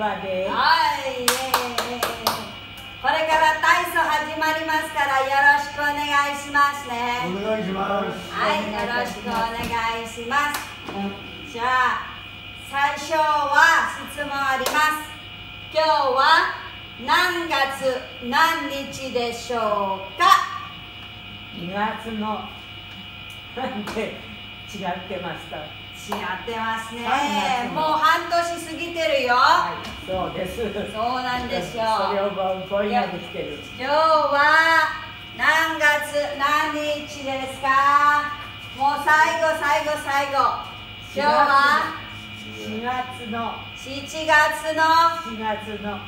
はい、え、これから体操始まりますからよろしくお願いしますね。お願いします。はい、よろしくお願いします。じゃあ最初は質問あります。今日は何月何日でしょうか？2月の違ってました。やってますね、はい、も。う半年過ぎてるよ、はい、そうです。そうなんですよ。それを今日は何月何日ですか？もう最後最後最後。今日は四月。の。七月の。4月の。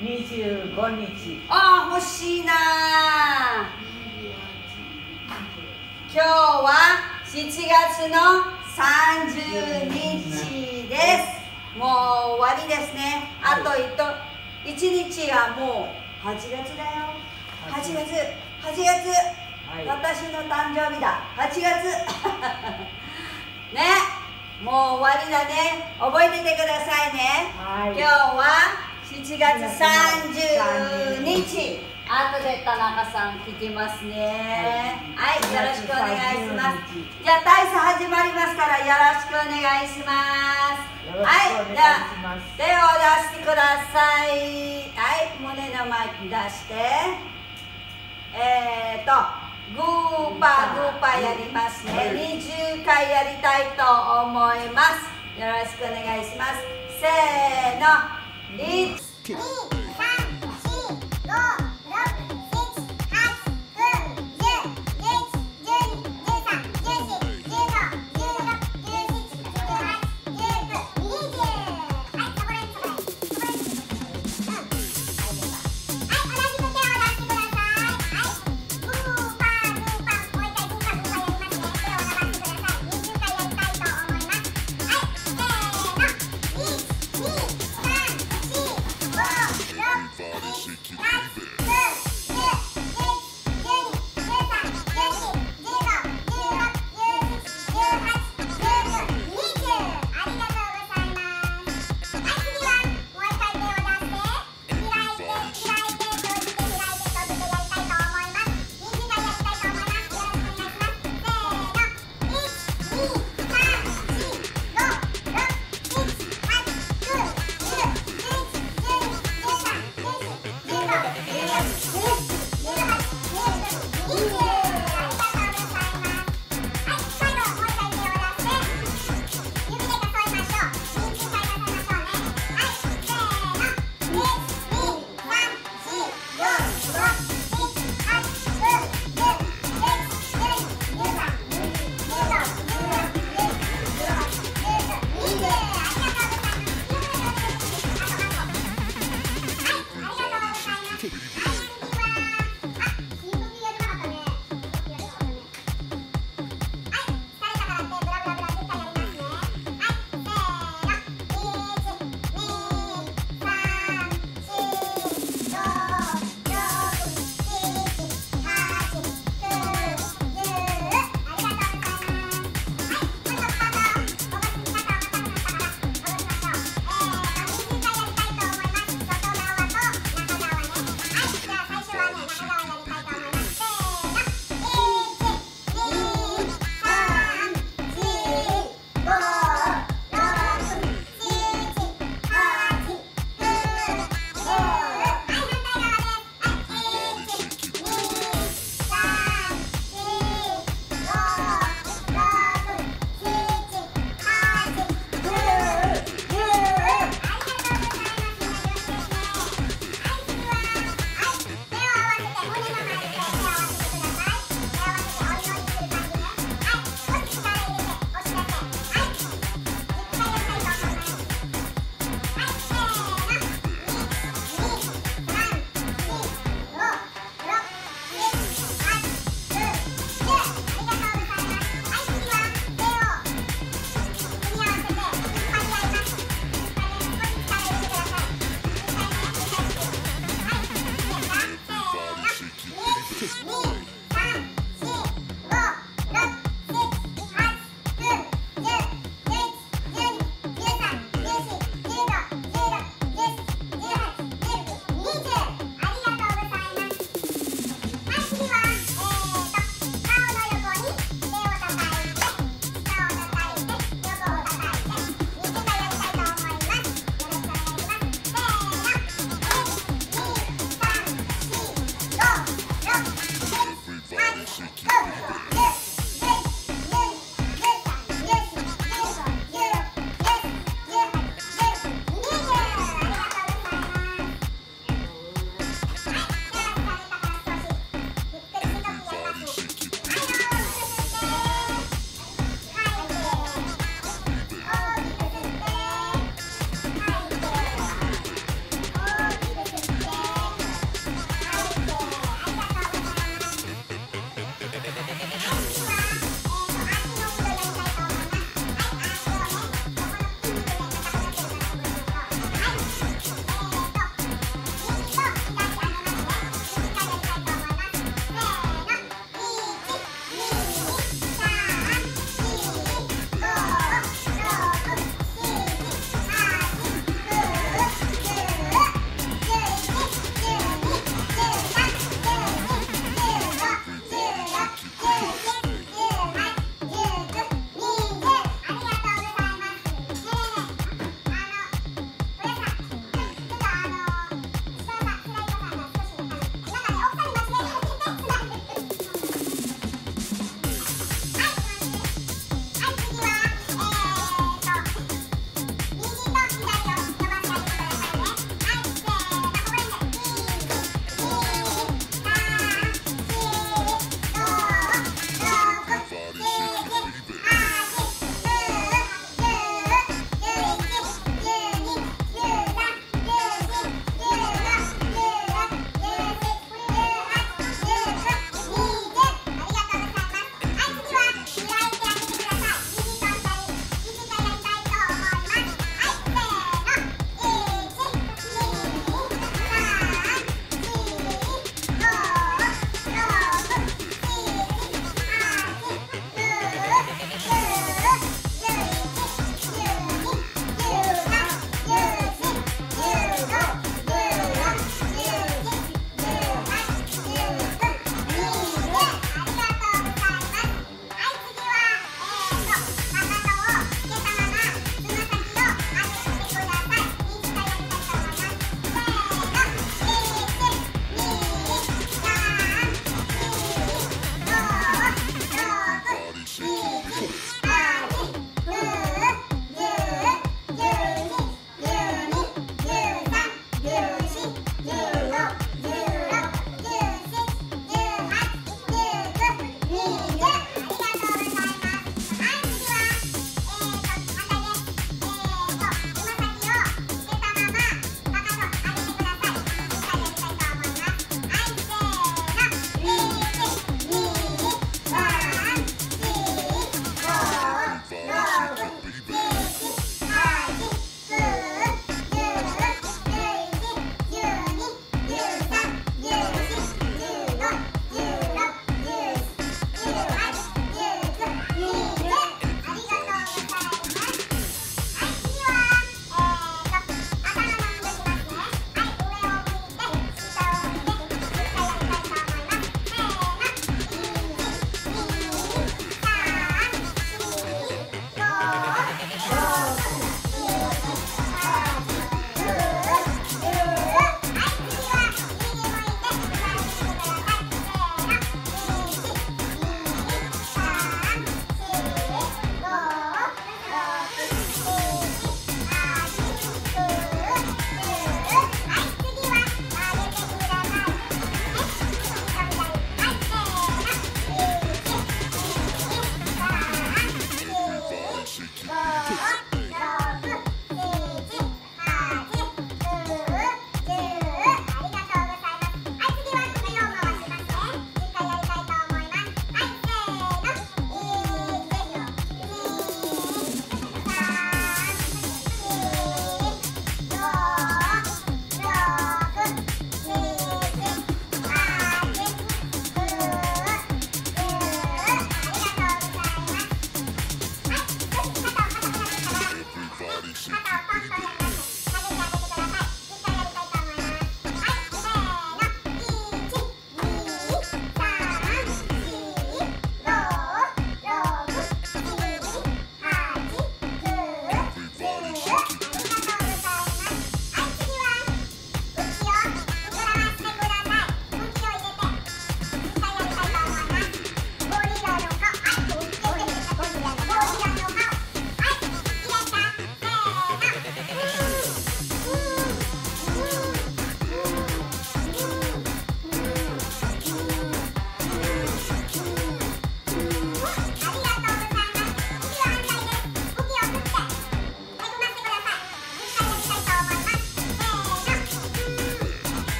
二十五日。あ欲しいな。今日は7月の30日です。もう終わりですね。あと1日はもう8月だよ。8月、8月、私の誕生日だ。8月。ね、もう終わりだね。覚えててくださいね。今日は7月30日。後で田中さん聞きますね、はい、はい、よろしくお願いします。じゃあ体操始まりますからよろしくお願いします。はいじゃあ手を出してください。はい胸の前に出して。えーとグーパーグーパーやりますね、20回やりたいと思います。よろしくお願いします。せーの1 2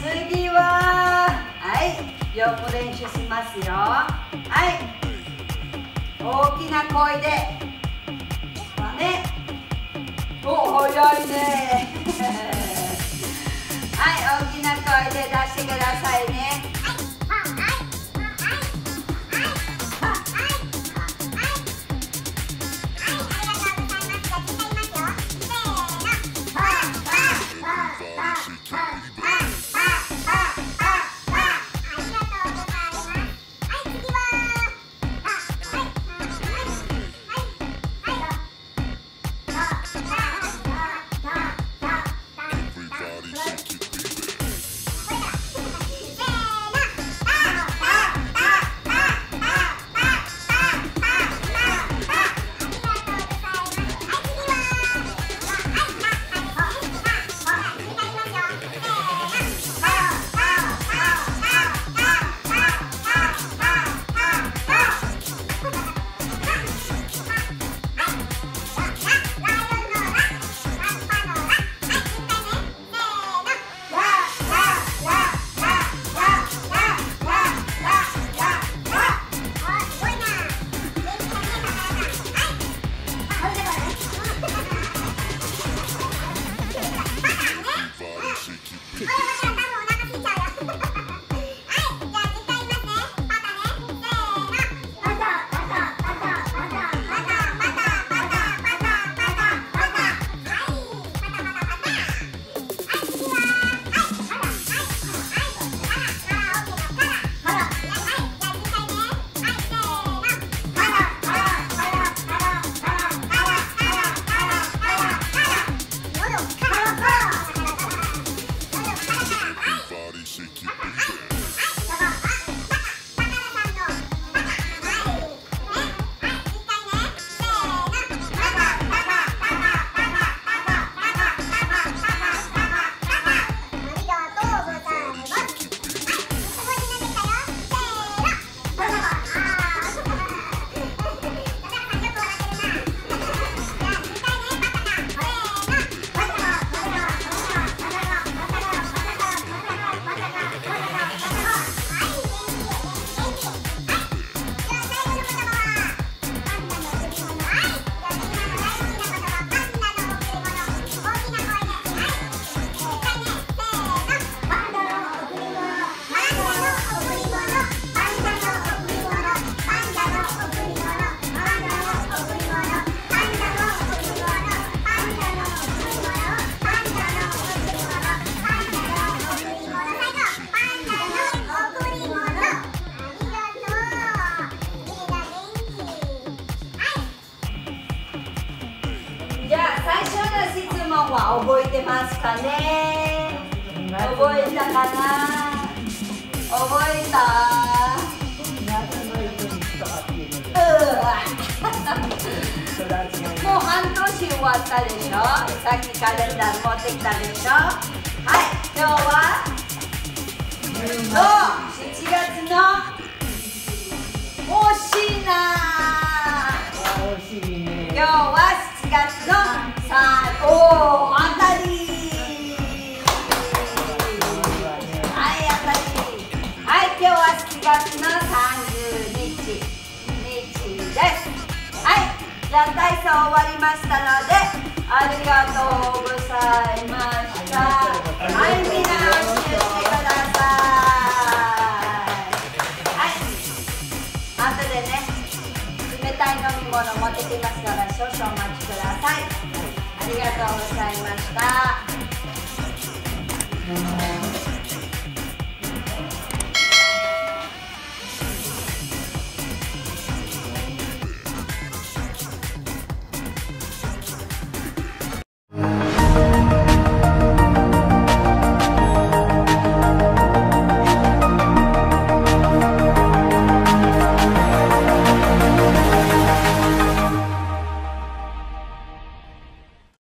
次ははい横練習しますよ。はい。大きな声で。まねお早いね。はい大きな声で出してくださいね。の質問は覚えてますかね？覚えたかな？覚えた？もう半年終わったでしょ？さっきカレンダー持ってきたでしょ？はい今日は？そう7月の惜しいな今日は7月のじゃあ体操終わりましたのでありがとうございました。はいみんな握手してください。はい後でね冷たい飲み物持ってきますから少々お待ちください。ありがとうございました。